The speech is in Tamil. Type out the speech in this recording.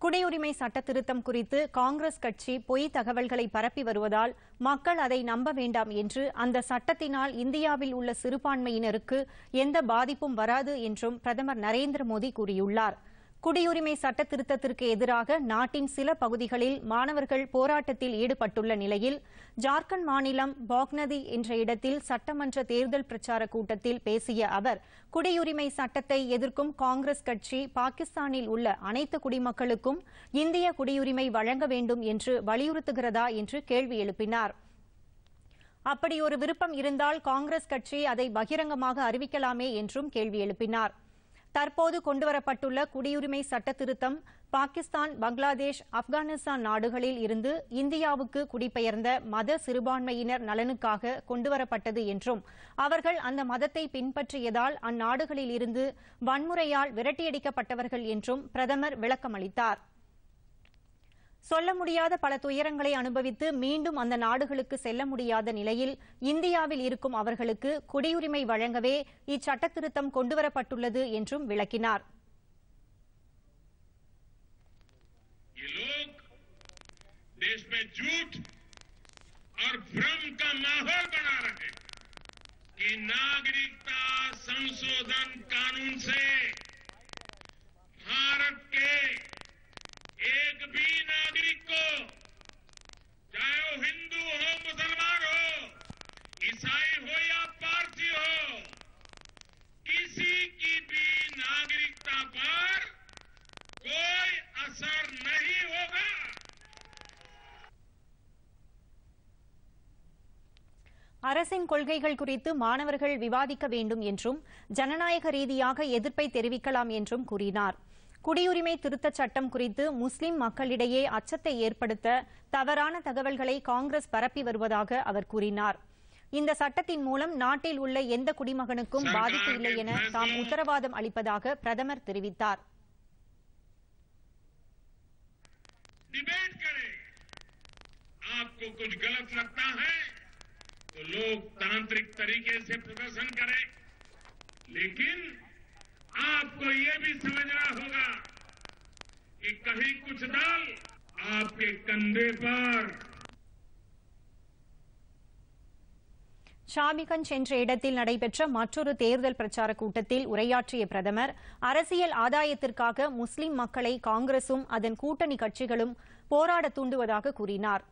குடியுரிமை சட்ட திருத்தம் குறித்து காங்கிரஸ் கட்சி பொய் தகவல்களை பரப்பி வருவதால் மக்கள் அதை நம்ப வேண்டாம் என்று அந்த சட்டத்தினால் இந்தியாவில் உள்ள சிறுபான்மையினருக்கு எந்த பாதிப்பும் வராது என்றும் பிரதமர் நரேந்திர மோடி கூறியுள்ளார். குடியுரிமை சட்ட திருத்தத்திற்கு எதிராக நாட்டின் சில பகுதிகளில் மாணவர்கள் போராட்டத்தில் ஈடுபட்டுள்ள நிலையில் ஜார்க்கண்ட் மாநிலம் பாக்நதி என்ற இடத்தில் சட்டமன்ற தேர்தல் பிரச்சார கூட்டத்தில் பேசிய அவர் குடியுரிமை சட்டத்தை எதிர்க்கும் காங்கிரஸ் கட்சி பாகிஸ்தானில் உள்ள அனைத்து குடிமக்களுக்கும் இந்திய குடியுரிமை வழங்க வேண்டும் என்று வலியுறுத்துகிறதா என்று கேள்வி எழுப்பினார். அப்படி ஒரு விருப்பம் இருந்தால் காங்கிரஸ் கட்சி அதை பகிரங்கமாக அறிவிக்கலாமே என்றும் கேள்வி எழுப்பினார். தற்போது கொண்டுவரப்பட்டுள்ள குடியுரிமை சட்ட திருத்தம் பாகிஸ்தான் பங்களாதேஷ் ஆப்கானிஸ்தான் நாடுகளில் இருந்து இந்தியாவுக்கு குடிபெயர்ந்த மத சிறுபான்மையினர் நலனுக்காக கொண்டுவரப்பட்டது என்றும் அவர்கள் அந்த மதத்தை பின்பற்றியதால் அந்நாடுகளில் இருந்து வன்முறையால் விரட்டியடிக்கப்பட்டவர்கள் என்றும் பிரதமர் விளக்கமளித்தார். சொல்ல முடியாத பல துயரங்களை அனுபவித்து மீண்டும் அந்த நாடுகளுக்கு செல்ல முடியாத நிலையில் இந்தியாவில் இருக்கும் அவர்களுக்கு குடியுரிமை வழங்கவே இச்சட்ட திருத்தம் கொண்டுவரப்பட்டுள்ளது என்றும் விளக்கினார் ये लोग देश में झूठ और भ्रम का माहौल बना रहे हैं कि नागरिकता संशोधन कानून से அரசின் கொள்கைகள் குறித்து மாணவர்கள் விவாதிக்க வேண்டும் என்றும் ஜனநாயக ரீதியாக எதிர்ப்பை தெரிவிக்கலாம் என்றும் கூறினார் குடியுரிமை திருத்தச் சட்டம் குறித்து முஸ்லிம் மக்களிடையே அச்சத்தை ஏற்படுத்த தவறான தகவல்களை காங்கிரஸ் பரப்பி வருவதாக அவர் கூறினார் இந்த சட்டத்தின் மூலம் நாட்டில் உள்ள எந்த குடிமகனுக்கும் பாதிப்பு இல்லை என தாம் உத்தரவாதம் அளிப்பதாக பிரதமர் தெரிவித்தார் डिबेट करें आपको कुछ गलत लगता है तो लोकतांत्रिक तरीके से प्रदर्शन करें। लेकिन आपको ये भी समझना होगा कि कहीं कुछ दल आपके कंधे पर। ஷாமிகன் சென்ற இடத்தில் நடைபெற்ற மற்றொரு தேர்தல் பிரச்சார கூட்டத்தில் உரையாற்றிய பிரதமர் அரசியல் ஆதாயத்திற்காக முஸ்லிம் மக்களை காங்கிரசும் அதன் கூட்டணி கட்சிகளும் போராட தூண்டுவதாக கூறினாா்